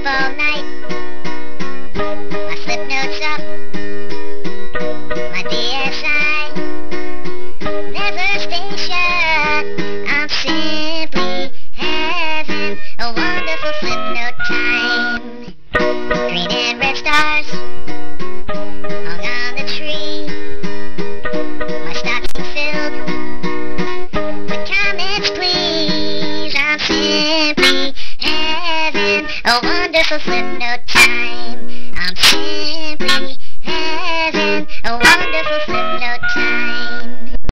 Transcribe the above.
up all night. My slip notes up. My DSi. Never station. I'm simply having a wonderful flip note time. A wonderful flip time. I'm simply having a wonderful Flipnote